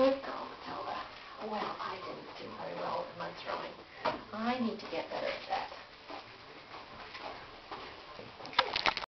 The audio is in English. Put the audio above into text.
Oh, Matilda. Well, I didn't do very well with my throwing. I need to get better.